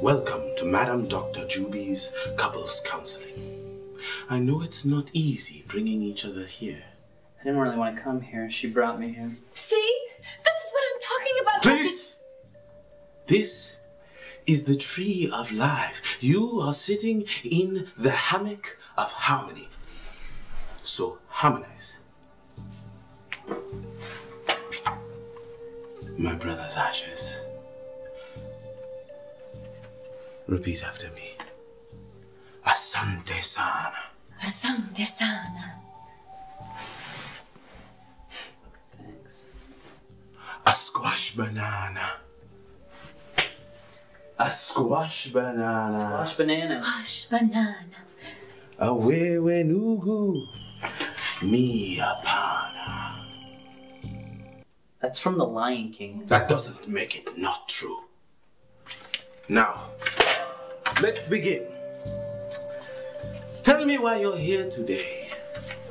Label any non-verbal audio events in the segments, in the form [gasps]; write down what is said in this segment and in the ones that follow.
Welcome to Madam Dr. Juby's couples counseling. I know it's not easy bringing each other here. I didn't really want to come here. She brought me here. See? This is what I'm talking about. Please! This is the tree of life. You are sitting in the hammock of harmony. So harmonize. My brother's ashes. Repeat after me. Asante sana. Asante sana. Thanks. A squash banana. A squash banana. Squash banana. Squash banana. A wewe nugu. Mi apana. That's from The Lion King. That doesn't make it not true. Now, let's begin. Tell me why you're here today.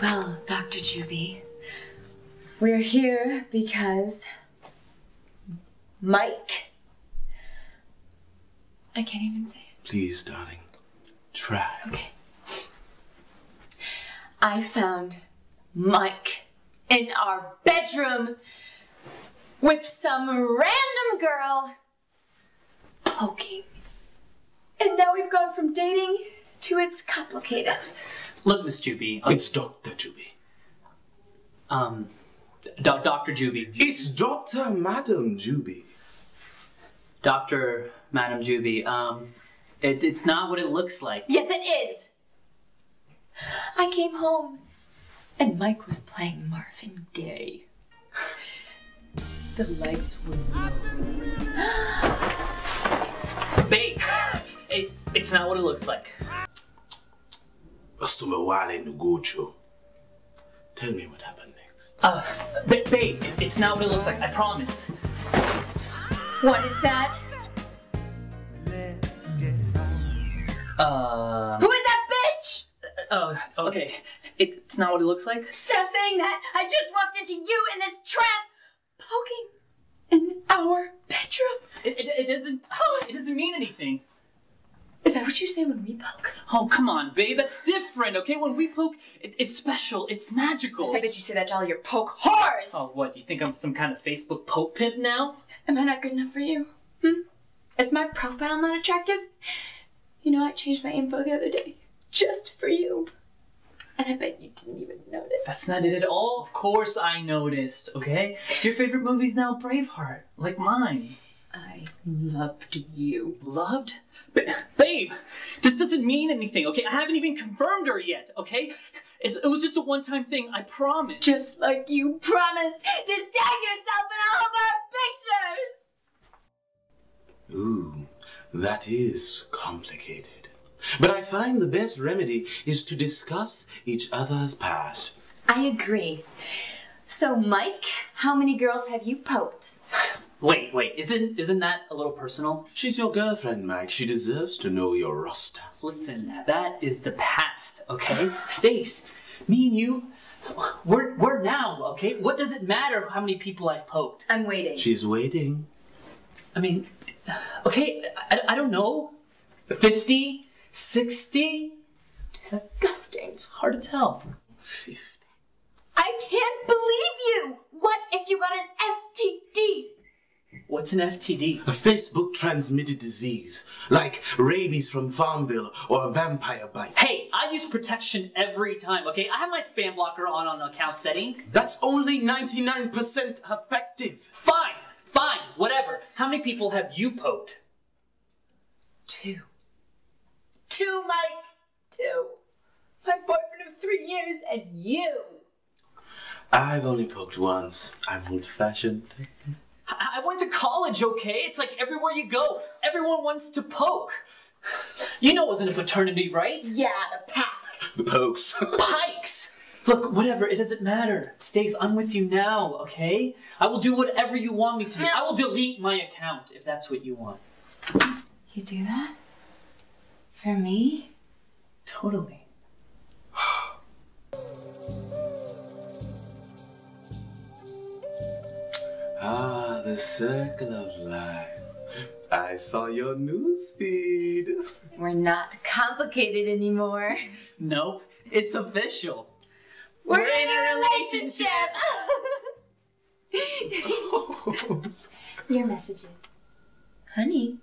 Well, Dr. Juby, we're here because Mike. I can't even say it. Please, darling, try. Okay. I found Mike in our bedroom with some random girl poking. And now we've gone from dating to it's complicated. Look, Miss Juby. uh, It's Dr. Juby. Um, Do- Dr. Juby. It's Dr. Madam Juby. Dr. Madam Juby. Um, it, it's not what it looks like. Yes, it is. I came home and Mike was playing Marvin Gaye. The lights were low. [gasps] Babe, it, it's not what it looks like. Asumawale Nugucho. Tell me what happened next. Uh, ba- babe, it's not what it looks like. I promise. What is that? Uh, Who is that bitch? oh, okay. It, it's not what it looks like. Stop saying that! I just walked into you in this trap, poking in our bedroom. It, it, it doesn't. Oh, It doesn't mean anything. Is that what you say when we poke? Oh, come on, babe. That's different, okay? When we poke, it, it's special. It's magical. I bet you say that to all your poke whores. Oh, what? You think I'm some kind of Facebook poke pimp now? Am I not good enough for you? Hmm? Is my profile not attractive? You know, I changed my info the other day just for you. And I bet you didn't even notice. That's not it at all. Of course I noticed, okay? Your favorite movie's now Braveheart, like mine. I loved you. Loved? Ba- babe, this doesn't mean anything, okay? I haven't even confirmed her yet, okay? It, it was just a one time thing, I promise. Just like you promised to tag yourself in all of our pictures! Ooh, that is complicated. But I find the best remedy is to discuss each other's past. I agree. So, Mike, how many girls have you poked? Wait, wait, isn't isn't that a little personal? She's your girlfriend, Mike. She deserves to know your roster. Listen, that is the past, okay? Stace, me and you, we're we're now, okay? What does it matter how many people I've poked? I'm waiting. She's waiting. I mean, okay, I, I don't know. 50? 60? Disgusting. It's hard to tell. Fifty. I can't believe you! What if you got an FTD? What's an FTD? A Facebook transmitted disease, like rabies from Farmville or a vampire bite. Hey, I use protection every time, okay? I have my spam blocker on on account settings. That's only 99% effective. Fine, fine, whatever. How many people have you poked? Two. Two, Mike! Two. My boyfriend of three years and you! I've only poked once. I'm old fashioned. I I went to college, okay? It's like everywhere you go, everyone wants to poke. You know it wasn't a fraternity, right? Yeah, the past. The pokes. [laughs] Pikes! Look, whatever, it doesn't matter. Stace, I'm with you now, okay? I will do whatever you want me to do. I will delete my account if that's what you want. You do that? For me? Totally. The circle of life. I saw your newsfeed. We're not complicated anymore. Nope, it's official. We're, in a relationship. [laughs] Your messages. Honey.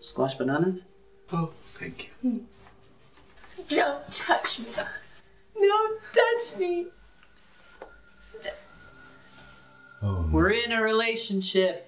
Squash bananas? Oh, thank you. Hmm. Don't touch me. Don't touch me. Oh, We're in a relationship.